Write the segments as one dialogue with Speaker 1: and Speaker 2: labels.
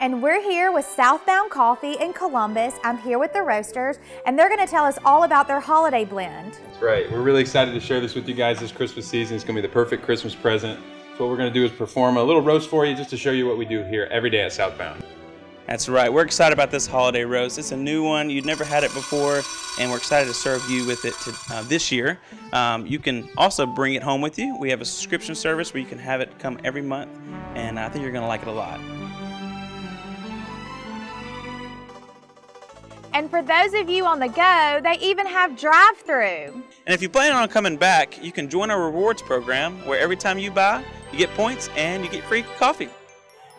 Speaker 1: And we're here with Southbound Coffee in Columbus. I'm here with the roasters, and they're going to tell us all about their holiday blend.
Speaker 2: That's right. We're really excited to share this with you guys this Christmas season. It's going to be the perfect Christmas present. So what we're going to do is perform a little roast for you just to show you what we do here every day at Southbound.
Speaker 3: That's right. We're excited about this holiday roast. It's a new one. You've never had it before, and we're excited to serve you with it to, uh, this year. Um, you can also bring it home with you. We have a subscription service where you can have it come every month, and I think you're going to like it a lot.
Speaker 1: And for those of you on the go, they even have drive through.
Speaker 3: And if you plan on coming back, you can join our rewards program where every time you buy, you get points and you get free coffee.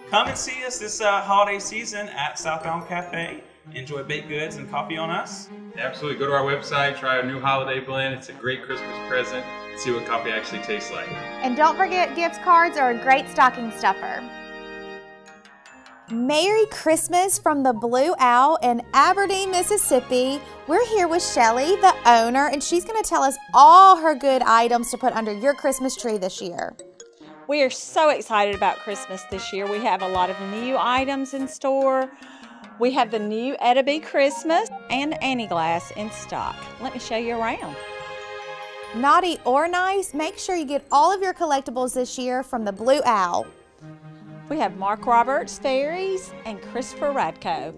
Speaker 3: Come and see us this uh, holiday season at Southbound Cafe. Enjoy baked goods and coffee on us.
Speaker 2: Absolutely. Go to our website, try our new holiday blend. It's a great Christmas present. See what coffee actually tastes like.
Speaker 1: And don't forget, gift cards are a great stocking stuffer. Merry Christmas from the Blue Owl in Aberdeen, Mississippi. We're here with Shelly, the owner, and she's going to tell us all her good items to put under your Christmas tree this year.
Speaker 4: We are so excited about Christmas this year. We have a lot of new items in store. We have the new Etta B Christmas and Annie Glass in stock. Let me show you around.
Speaker 1: Naughty or nice, make sure you get all of your collectibles this year from the Blue Owl.
Speaker 4: We have Mark Roberts Fairies and Christopher Radko.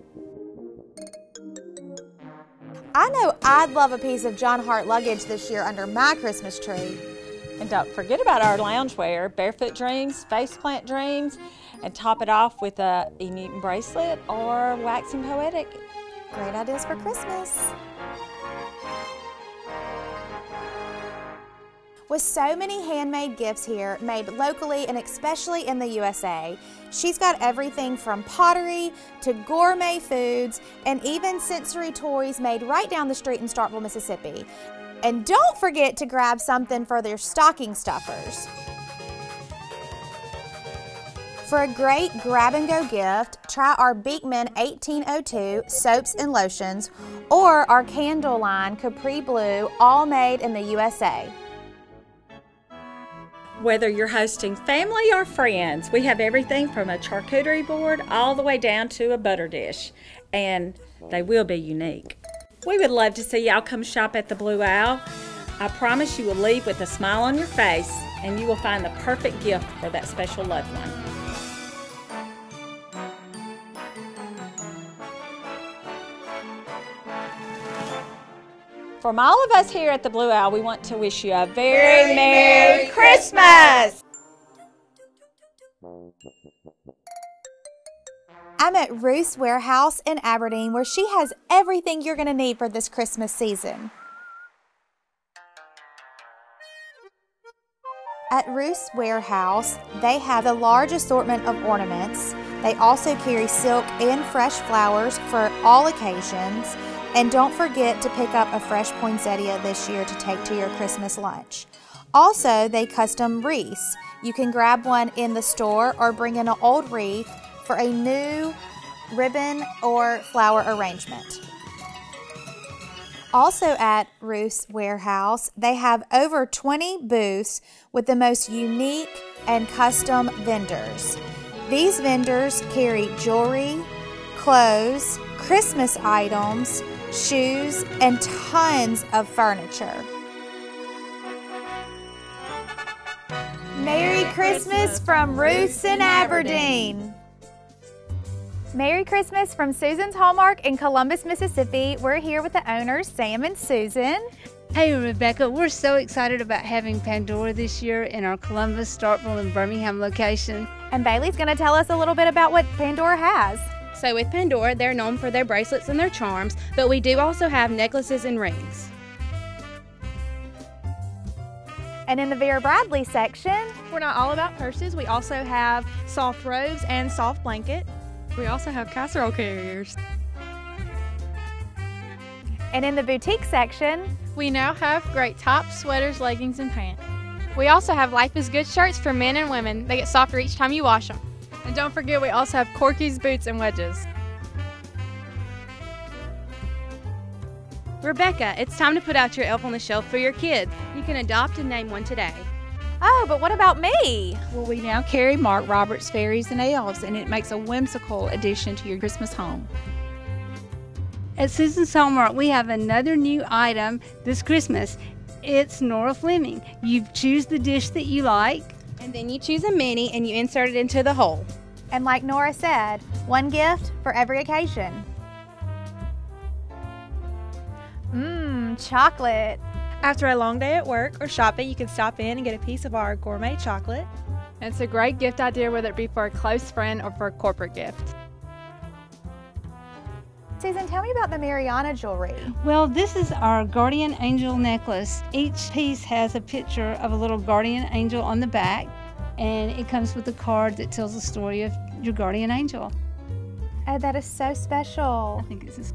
Speaker 1: I know I'd love a piece of Jon Hart luggage this year under my Christmas tree.
Speaker 4: And don't forget about our loungewear, Barefoot Dreams, Faceplant Dreams, and top it off with a. Newton bracelet or Waxing Poetic.
Speaker 1: Great ideas for Christmas. With so many handmade gifts here, made locally and especially in the USA, she's got everything from pottery to gourmet foods and even sensory toys made right down the street in Starkville, Mississippi. And don't forget to grab something for their stocking stuffers. For a great grab and go gift, try our Beekman 1802 soaps and lotions or our candle line Capri Blue, all made in the USA.
Speaker 4: Whether you're hosting family or friends, we have everything from a charcuterie board all the way down to a butter dish, and they will be unique. We would love to see y'all come shop at the Blue Owl. I promise you will leave with a smile on your face, and you will find the perfect gift for that special loved one. From all of us here at the Blue Owl, we want to wish you a very, very Merry, Merry Christmas.
Speaker 1: I'm at Ruth's Warehouse in Aberdeen where she has everything you're going to need for this Christmas season. At Ruth's Warehouse, they have a large assortment of ornaments. They also carry silk and fresh flowers for all occasions. And don't forget to pick up a fresh poinsettia this year to take to your Christmas lunch. Also, they custom wreaths. You can grab one in the store or bring in an old wreath for a new ribbon or flower arrangement. Also at Ruth's Warehouse, they have over 20 booths with the most unique and custom vendors. These vendors carry jewelry, clothes, Christmas items, shoes, and tons of furniture. Merry Christmas from Ruth's in Aberdeen. Merry Christmas from Susan's Hallmark in Columbus, Mississippi. We're here with the owners, Sam and Susan.
Speaker 5: Hey, Rebecca, we're so excited about having Pandora this year in our Columbus, Starkville, and Birmingham location.
Speaker 1: And Bailey's going to tell us a little bit about what Pandora has.
Speaker 6: So with Pandora, they're known for their bracelets and their charms, but we do also have necklaces and rings.
Speaker 1: And in the Vera Bradley section,
Speaker 7: we're not all about purses. We also have soft robes and soft blanket.
Speaker 8: We also have casserole carriers.
Speaker 1: And in the boutique section,
Speaker 7: we now have great tops, sweaters, leggings, and pants.
Speaker 8: We also have Life is Good shirts for men and women. They get softer each time you wash them.
Speaker 7: And don't forget, we also have Corky's boots and wedges.
Speaker 6: Rebecca, it's time to put out your elf on the shelf for your kids. You can adopt and name one today.
Speaker 9: Oh, but what about me?
Speaker 10: Well, we now carry Mark Roberts Fairies and Elves, and it makes a whimsical addition to your Christmas home.
Speaker 5: At Susan's Hallmark, we have another new item this Christmas. It's Nora Fleming. You choose the dish that you like.
Speaker 6: And then you choose a mini and you insert it into the hole.
Speaker 1: And like Nora said, one gift for every occasion. Mmm, chocolate.
Speaker 7: After a long day at work or shopping, you can stop in and get a piece of our gourmet chocolate.
Speaker 8: It's a great gift idea, whether it be for a close friend or for a corporate gift.
Speaker 1: Susan, tell me about the Mariana jewelry.
Speaker 5: Well, this is our guardian angel necklace. Each piece has a picture of a little guardian angel on the back, and it comes with a card that tells the story of your guardian angel.
Speaker 1: Oh, that is so special.
Speaker 5: I think this is.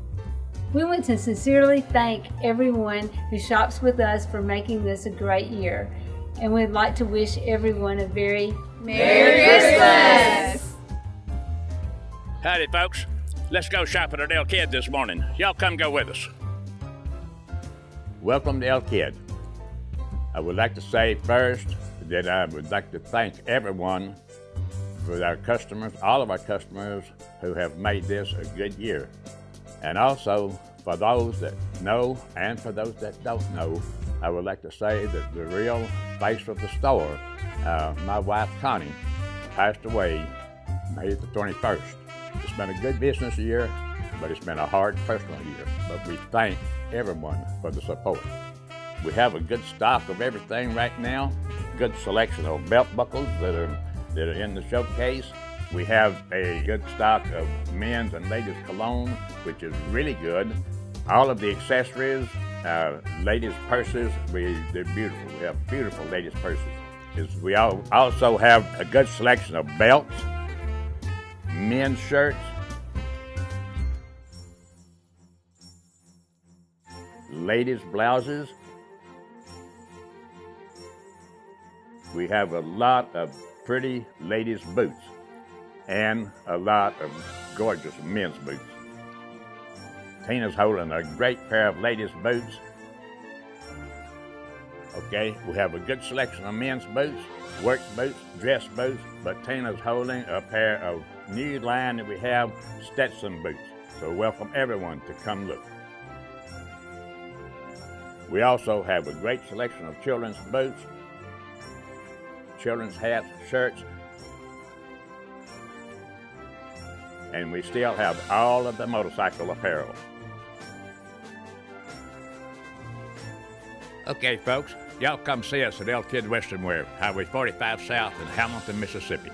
Speaker 5: We want to sincerely thank everyone who shops with us for making this a great year. And we'd like to wish everyone a very
Speaker 11: Merry Christmas! Howdy, folks. Let's go shopping at El Kid this morning. Y'all come go with us.
Speaker 12: Welcome to El Kid. I would like to say first that I would like to thank everyone for our customers, all of our customers who have made this a good year. And also for those that know and for those that don't know, I would like to say that the real face of the store, uh, my wife Connie, passed away May the 21st. It's been a good business year, but it's been a hard personal year. But we thank everyone for the support. We have a good stock of everything right now, good selection of belt buckles that are, that are in the showcase. We have a good stock of men's and ladies' cologne, which is really good. All of the accessories, uh, ladies' purses, we, they're beautiful. We have beautiful ladies' purses. We all, also have a good selection of belts, men's shirts, ladies' blouses. We have a lot of pretty ladies' boots and a lot of gorgeous men's boots. Tina's holding a great pair of ladies' boots. Okay, we have a good selection of men's boots, work boots, dress boots, but Tina's holding a pair of new line that we have, Stetson boots. So welcome everyone to come look. We also have a great selection of children's boots, children's hats, shirts, and we still have all of the motorcycle apparel. Okay, folks, y'all come see us at El Kid Western Wear, Highway 45 South in Hamilton, Mississippi.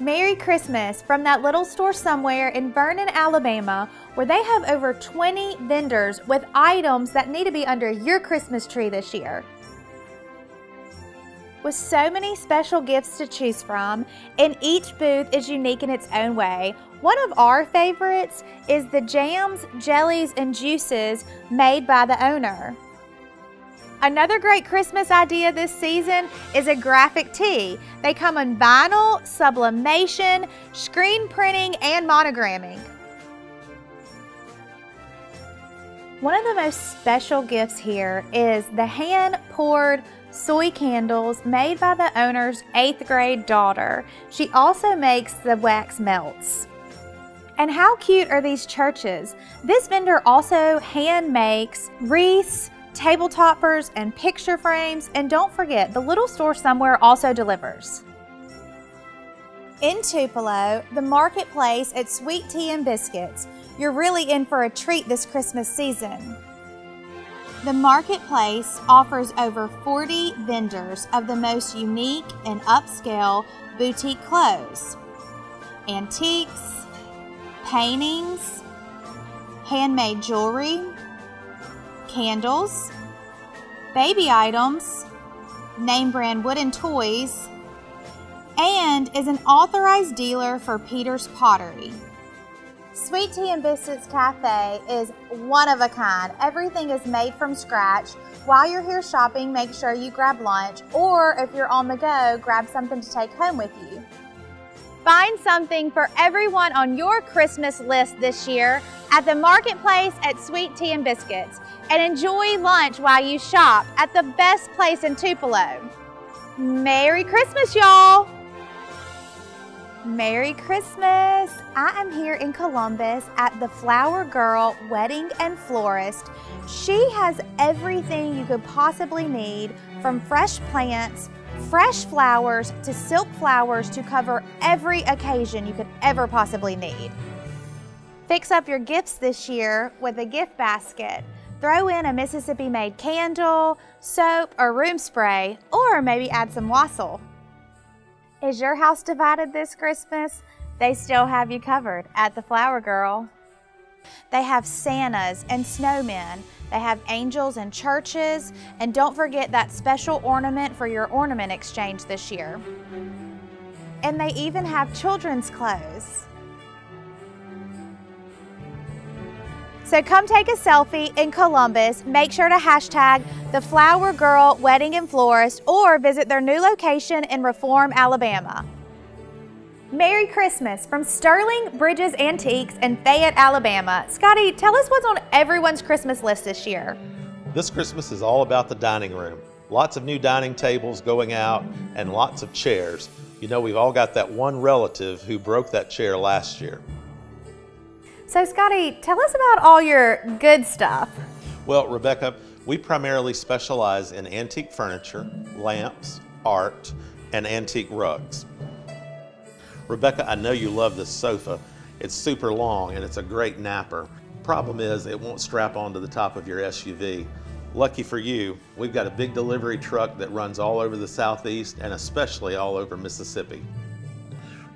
Speaker 1: Merry Christmas from that little store somewhere in Vernon, Alabama, where they have over 20 vendors with items that need to be under your Christmas tree this year. With so many special gifts to choose from, and each booth is unique in its own way, one of our favorites is the jams, jellies, and juices made by the owner. Another great Christmas idea this season is a graphic tee. They come in vinyl, sublimation, screen printing, and monogramming. One of the most special gifts here is the hand-poured soy candles made by the owner's eighth grade daughter. She also makes the wax melts. And how cute are these churches? This vendor also hand makes wreaths, table toppers, and picture frames. And don't forget, the little store somewhere also delivers. In Tupelo, the marketplace at Sweet Tea and Biscuits, you're really in for a treat this Christmas season. The marketplace offers over 40 vendors of the most unique and upscale boutique clothes, antiques, paintings, handmade jewelry, candles, baby items, name brand wooden toys, and is an authorized dealer for Peter's Pottery. Sweet Tea and Biscuits Cafe is one of a kind. Everything is made from scratch. While you're here shopping, make sure you grab lunch, or if you're on the go, grab something to take home with you. Find something for everyone on your Christmas list this year at the marketplace at Sweet Tea and Biscuits. and enjoy lunch while you shop at the best place in Tupelo. Merry Christmas, y'all! Merry Christmas! I am here in Columbus at the Flower Girl Wedding and Florist. She has everything you could possibly need from fresh plants, fresh flowers to silk flowers to cover every occasion you could ever possibly need. Fix up your gifts this year with a gift basket. Throw in a Mississippi made candle, soap, or room spray, or maybe add some wassail. Is your house divided this Christmas? They still have you covered at the Flower Girl. They have Santas and snowmen. They have angels and churches. And don't forget that special ornament for your ornament exchange this year. And they even have children's clothes. So come take a selfie in Columbus. Make sure to hashtag the Flower Girl Wedding and Florist or visit their new location in Reform, Alabama. Merry Christmas from Sterling Bridges Antiques in Fayette, Alabama. Scotty, tell us what's on everyone's Christmas list this year.
Speaker 13: This Christmas is all about the dining room. Lots of new dining tables going out and lots of chairs. You know, we've all got that one relative who broke that chair last year.
Speaker 1: So, Scotty, tell us about all your good stuff.
Speaker 13: Well, Rebecca, we primarily specialize in antique furniture, lamps, art, and antique rugs. Rebecca, I know you love this sofa. It's super long and it's a great napper. Problem is, it won't strap onto the top of your SUV. Lucky for you, we've got a big delivery truck that runs all over the Southeast and especially all over Mississippi.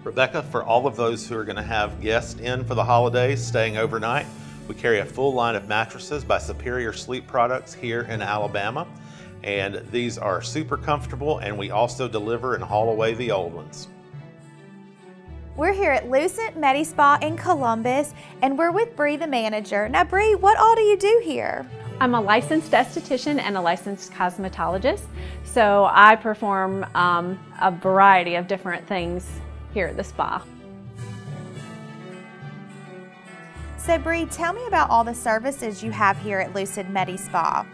Speaker 13: Rebecca, for all of those who are going to have guests in for the holidays staying overnight, we carry a full line of mattresses by Superior Sleep Products here in Alabama. And these are super comfortable, and we also deliver and haul away the old ones.
Speaker 1: We're here at Lucent Medi Spa in Columbus, and we're with Bree, the manager. Now, Bree, what all do you do here?
Speaker 14: I'm a licensed esthetician and a licensed cosmetologist, so I perform um, a variety of different things here at the spa.
Speaker 1: So Bree, tell me about all the services you have here at Lucid Medi Spa.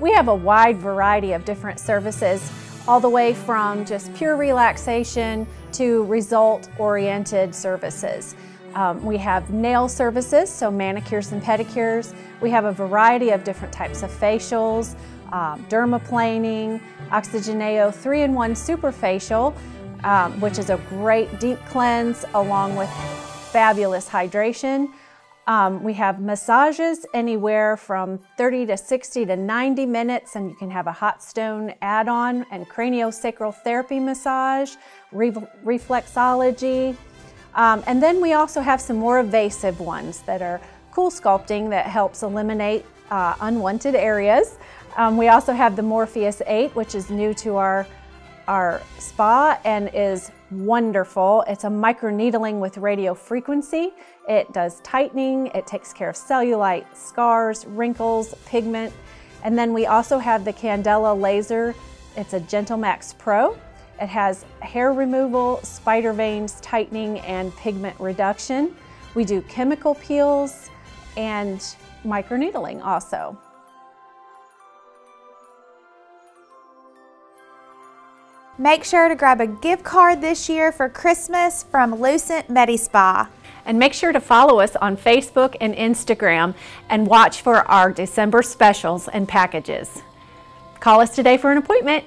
Speaker 14: We have a wide variety of different services, all the way from just pure relaxation to result-oriented services. Um, we have nail services, so manicures and pedicures. We have a variety of different types of facials, um, dermaplaning, Oxygeneo 3-in-1 Super Facial, um, which is a great deep cleanse along with fabulous hydration. Um, we have massages anywhere from 30 to 60 to 90 minutes, and you can have a hot stone add-on and craniosacral therapy massage, re reflexology. Um, and then we also have some more evasive ones that are CoolSculpting that helps eliminate uh, unwanted areas. Um, we also have the Morpheus 8, which is new to our our spa and is wonderful. It's a microneedling with radio frequency. It does tightening, it takes care of cellulite, scars, wrinkles, pigment. And then we also have the Candela laser. It's a Gentle Max Pro. It has hair removal, spider veins tightening, and pigment reduction. We do chemical peels and microneedling also.
Speaker 1: Make sure to grab a gift card this year for Christmas from Lucent MediSpa.
Speaker 14: And make sure to follow us on Facebook and Instagram and watch for our December specials and packages. Call us today for an appointment.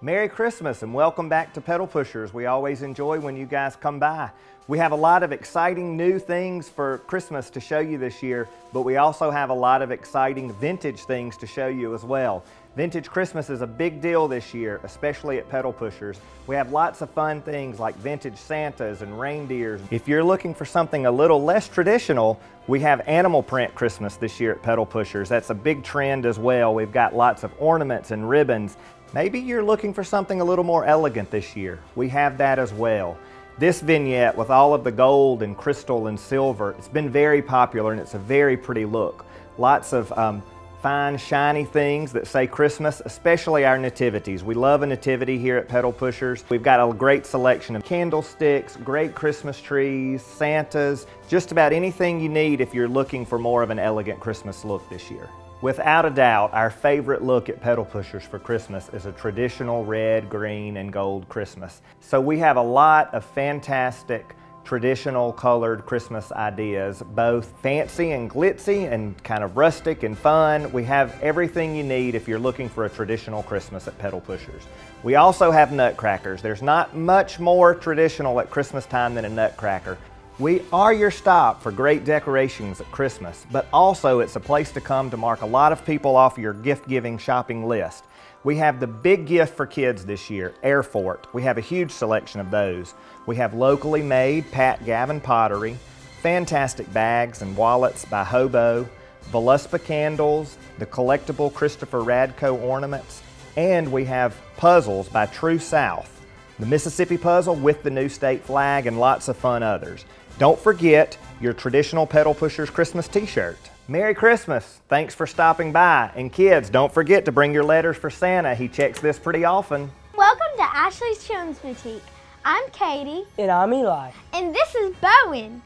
Speaker 15: Merry Christmas and welcome back to Pedal Pushers. We always enjoy when you guys come by. We have a lot of exciting new things for Christmas to show you this year, but we also have a lot of exciting vintage things to show you as well. Vintage Christmas is a big deal this year, especially at Pedal Pushers. We have lots of fun things like vintage Santas and reindeers. If you're looking for something a little less traditional, we have animal print Christmas this year at Pedal Pushers. That's a big trend as well. We've got lots of ornaments and ribbons. Maybe you're looking for something a little more elegant this year. We have that as well. This vignette with all of the gold and crystal and silver, it's been very popular and it's a very pretty look. Lots of um, fine, shiny things that say Christmas, especially our nativities. We love a nativity here at Pedal Pushers. We've got a great selection of candlesticks, great Christmas trees, Santas, just about anything you need if you're looking for more of an elegant Christmas look this year. Without a doubt, our favorite look at pedal pushers for Christmas is a traditional red, green, and gold Christmas. So we have a lot of fantastic traditional colored Christmas ideas, both fancy and glitzy and kind of rustic and fun. We have everything you need if you're looking for a traditional Christmas at Pedal Pushers. We also have nutcrackers. There's not much more traditional at Christmas time than a nutcracker. We are your stop for great decorations at Christmas, but also it's a place to come to mark a lot of people off your gift-giving shopping list. We have the big gift for kids this year, Airfort. We have a huge selection of those. We have locally made Pat Gavin pottery, fantastic bags and wallets by Hobo, Voluspa candles, the collectible Christopher Radko ornaments, and we have puzzles by True South, the Mississippi puzzle with the new state flag, and lots of fun others. Don't forget your traditional Pedal Pushers Christmas t-shirt. Merry Christmas. Thanks for stopping by. And kids, don't forget to bring your letters for Santa. He checks this pretty often.
Speaker 16: Welcome to Ashley's Children's Boutique. I'm Katie.
Speaker 17: And I'm Eli.
Speaker 16: And this is Bowen.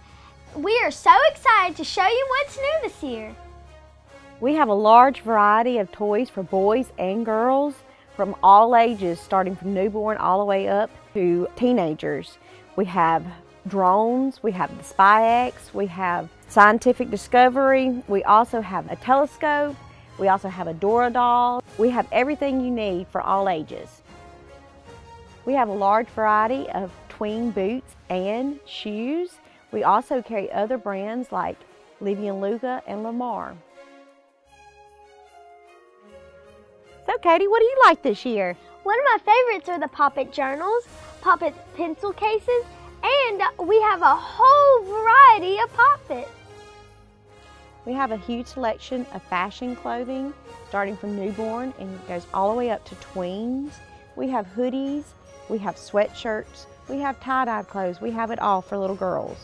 Speaker 16: We are so excited to show you what's new this year.
Speaker 18: We have a large variety of toys for boys and girls from all ages, starting from newborn all the way up to teenagers. We have drones, we have the SpyX, we have scientific discovery, we also have a telescope, we also have a Dora doll. We have everything you need for all ages. We have a large variety of tween boots and shoes. We also carry other brands like Livie and Luca and Lamar. So Katie, what do you like this year?
Speaker 16: One of my favorites are the Poppet journals, Poppet pencil cases, and we have a whole of.
Speaker 18: We have a huge selection of fashion clothing, starting from newborn and goes all the way up to tweens. We have hoodies, we have sweatshirts, we have tie-dye clothes, we have it all for little girls.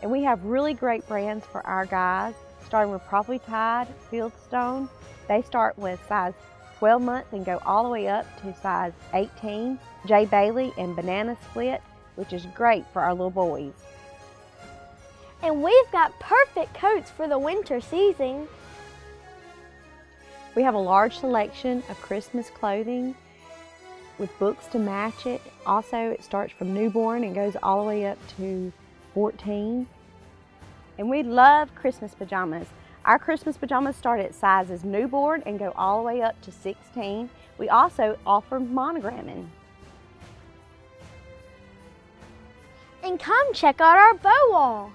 Speaker 18: And we have really great brands for our guys, starting with Properly Tied, Fieldstone. They start with size 12 months and go all the way up to size 18. J. Bailey and Banana Split which is great for our little boys.
Speaker 16: And we've got perfect coats for the winter season.
Speaker 18: We have a large selection of Christmas clothing with books to match it. Also, it starts from newborn and goes all the way up to 14. And we love Christmas pajamas. Our Christmas pajamas start at sizes newborn and go all the way up to 16. We also offer monogramming.
Speaker 16: and come check out our bow wall.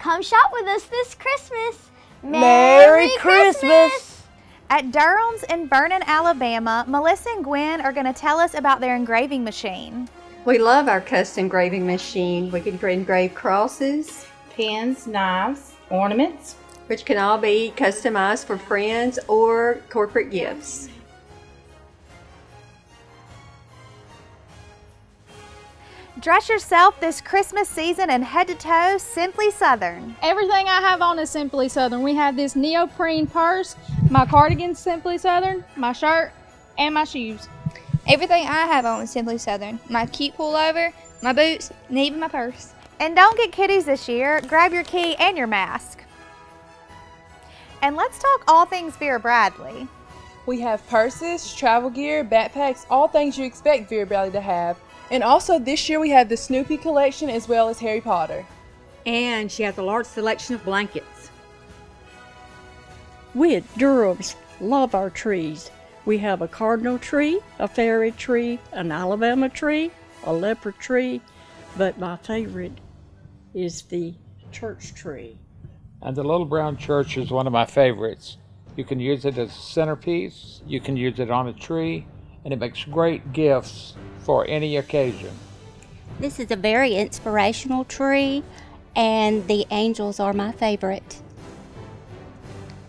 Speaker 16: Come shop with us this Christmas.
Speaker 17: Merry, Merry Christmas. Christmas.
Speaker 1: At Durham's in Vernon, Alabama, Melissa and Gwen are going to tell us about their engraving machine.
Speaker 19: We love our custom engraving machine. We can engrave crosses, pins, knives, ornaments, which can all be customized for friends or corporate gifts.
Speaker 1: Dress yourself this Christmas season and head to toe Simply Southern.
Speaker 7: Everything I have on is Simply Southern. We have this neoprene purse, my cardigan Simply Southern, my shirt, and my shoes.
Speaker 9: Everything I have on is Simply Southern. My cute pullover, my boots, and even my purse.
Speaker 1: And don't get kiddies this year. Grab your key and your mask. And let's talk all things Vera Bradley.
Speaker 20: We have purses, travel gear, backpacks, all things you expect Vera Bradley to have. And also this year we have the Snoopy collection as well as Harry Potter.
Speaker 21: And she has a large selection of blankets.
Speaker 22: We at Durham's love our trees. We have a cardinal tree, a fairy tree, an Alabama tree, a leopard tree, but my favorite is the church tree.
Speaker 23: And the little brown church is one of my favorites. You can use it as a centerpiece, you can use it on a tree, and it makes great gifts for any occasion.
Speaker 24: This is a very inspirational tree, and the angels are my favorite.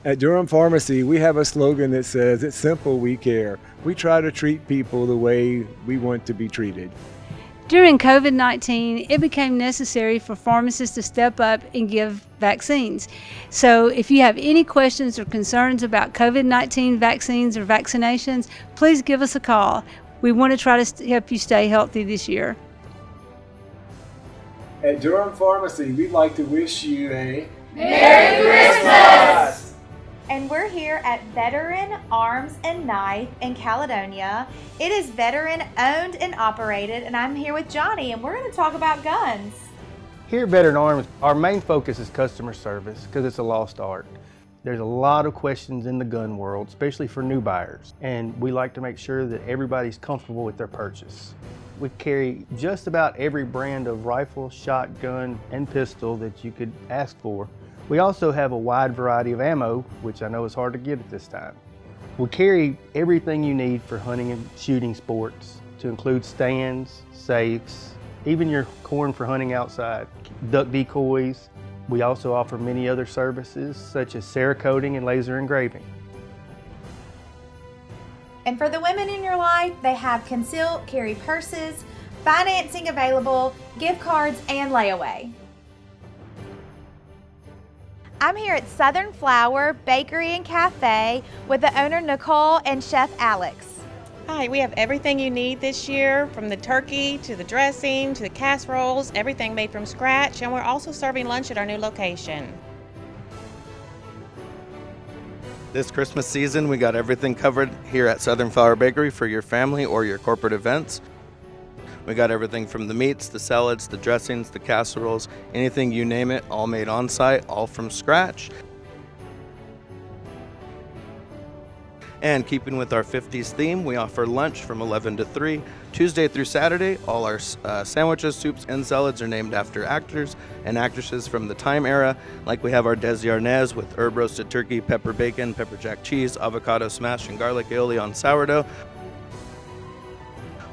Speaker 25: At Durham Pharmacy, we have a slogan that says, It's simple, we care. We try to treat people the way we want to be treated.
Speaker 5: During COVID 19, it became necessary for pharmacists to step up and give vaccines. So, if you have any questions or concerns about COVID 19 vaccines or vaccinations, please give us a call. We want to try to help you stay healthy this year.
Speaker 25: At Durham Pharmacy, we'd like to wish you a
Speaker 1: Merry Christmas! And we're here at Veteran Arms and Knife in Caledonia. It is veteran owned and operated, and I'm here with Johnny, and we're going to talk about guns.
Speaker 26: Here at Veteran Arms, our main focus is customer service because it's a lost art. There's a lot of questions in the gun world, especially for new buyers, and we like to make sure that everybody's comfortable with their purchase. We carry just about every brand of rifle, shotgun, and pistol that you could ask for. We also have a wide variety of ammo, which I know is hard to get at this time. We carry everything you need for hunting and shooting sports, to include stands, safes, even your corn for hunting outside, duck decoys. We also offer many other services such as Cerakoting and laser engraving.
Speaker 1: And for the women in your life, they have conceal carry purses, financing available, gift cards, and layaway. I'm here at Southern Flower Bakery and Cafe with the owner Nicole and Chef Alex.
Speaker 27: Hi, we have everything you need this year from the turkey to the dressing to the casseroles, everything made from scratch, and we're also serving lunch at our new location.
Speaker 28: This Christmas season, we got everything covered here at Southern Flower Bakery for your family or your corporate events. We got everything from the meats, the salads, the dressings, the casseroles, anything you name it, all made on site, all from scratch. And keeping with our 50s theme, we offer lunch from 11 to 3, Tuesday through Saturday. All our uh, sandwiches, soups, and salads are named after actors and actresses from the time era, like we have our Desi Arnaz with herb roasted turkey, pepper bacon, pepper jack cheese, avocado smash, and garlic aioli on sourdough.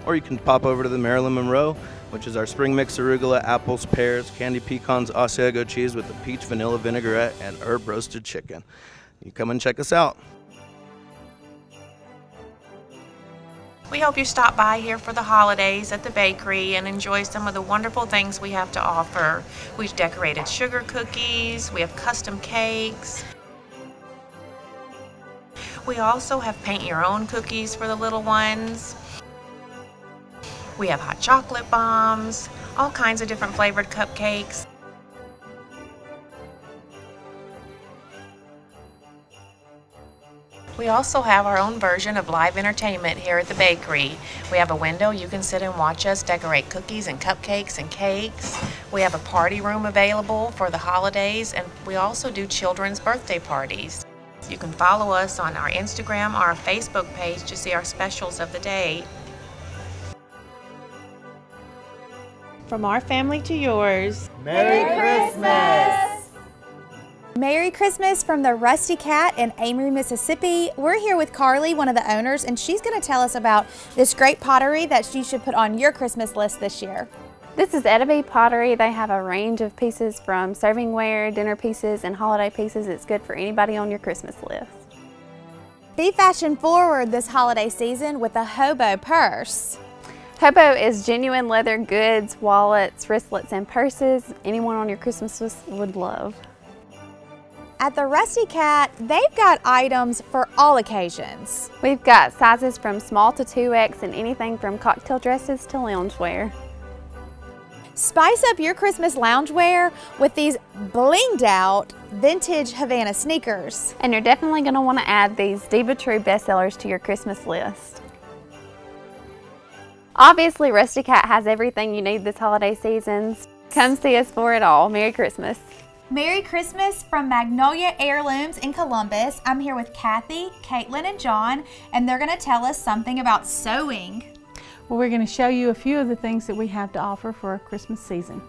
Speaker 28: Or you can pop over to the Marilyn Monroe, which is our spring mix arugula, apples, pears, candy pecans, Asiago cheese with a peach vanilla vinaigrette, and herb roasted chicken. You come and check us out.
Speaker 27: We hope you stop by here for the holidays at the bakery and enjoy some of the wonderful things we have to offer. We've decorated sugar cookies, we have custom cakes. We also have paint your own cookies for the little ones. We have hot chocolate bombs, all kinds of different flavored cupcakes. We also have our own version of live entertainment here at the bakery. We have a window you can sit and watch us decorate cookies and cupcakes and cakes. We have a party room available for the holidays and we also do children's birthday parties. You can follow us on our Instagram or our Facebook page to see our specials of the day. From our family to yours.
Speaker 1: Merry Christmas! Merry Christmas from the Rusty Cat in Amory, Mississippi. We're here with Carly, one of the owners, and she's going to tell us about this great pottery that you should put on your Christmas list this year.
Speaker 29: This is Etta B Pottery. They have a range of pieces from servingware, dinner pieces, and holiday pieces. It's good for anybody on your Christmas list.
Speaker 1: Be fashion forward this holiday season with a Hobo purse.
Speaker 29: Hobo is genuine leather goods, wallets, wristlets, and purses anyone on your Christmas list would love.
Speaker 1: At the Rusty Cat, they've got items for all occasions.
Speaker 29: We've got sizes from small to 2X and anything from cocktail dresses to loungewear.
Speaker 1: Spice up your Christmas loungewear with these blinged out vintage Havana sneakers.
Speaker 29: And you're definitely going to want to add these Diva True bestsellers to your Christmas list. Obviously, Rusty Cat has everything you need this holiday season. Come see us for it all. Merry Christmas.
Speaker 1: Merry Christmas from Magnolia Heirlooms in Columbus. I'm here with Kathy, Caitlin, and John, and they're going to tell us something about sewing.
Speaker 30: Well, we're going to show you a few of the things that we have to offer for our Christmas season.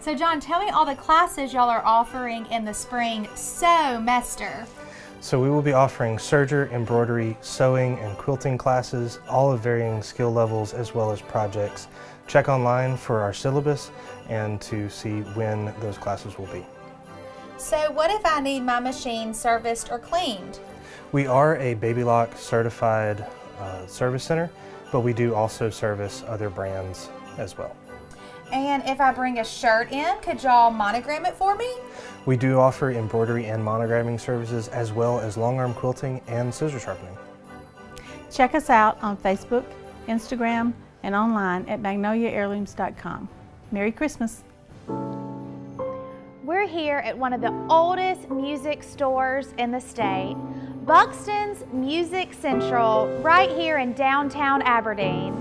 Speaker 1: So, John, tell me all the classes y'all are offering in the spring semester.
Speaker 31: So we will be offering serger, embroidery, sewing, and quilting classes, all of varying skill levels as well as projects. Check online for our syllabus and to see when those classes will be.
Speaker 1: So what if I need my machine serviced or cleaned?
Speaker 31: We are a Baby Lock certified uh, service center, but we do also service other brands as well.
Speaker 1: And if I bring a shirt in, could y'all monogram it for me?
Speaker 31: We do offer embroidery and monogramming services as well as long arm quilting and scissor sharpening.
Speaker 30: Check us out on Facebook, Instagram, and online at magnoliaheirlooms.com. Merry Christmas!
Speaker 1: We're here at one of the oldest music stores in the state, Buxton's Music Central, right here in downtown Aberdeen.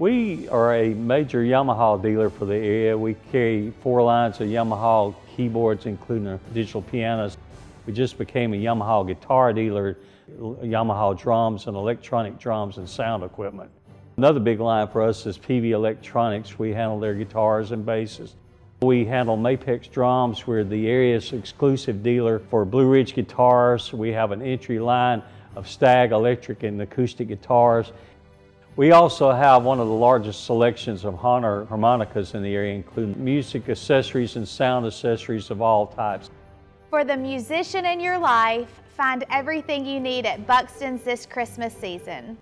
Speaker 32: We are a major Yamaha dealer for the area. We carry four lines of Yamaha keyboards, including our digital pianos. We just became a Yamaha guitar dealer, Yamaha drums and electronic drums and sound equipment. Another big line for us is Peavey Electronics. We handle their guitars and basses. We handle Mapex drums. We're the area's exclusive dealer for Blue Ridge guitars. We have an entry line of Stagg electric and acoustic guitars. We also have one of the largest selections of Hohner harmonicas in the area, including music accessories and sound accessories of all types.
Speaker 1: For the musician in your life, find everything you need at Buxton's this Christmas season.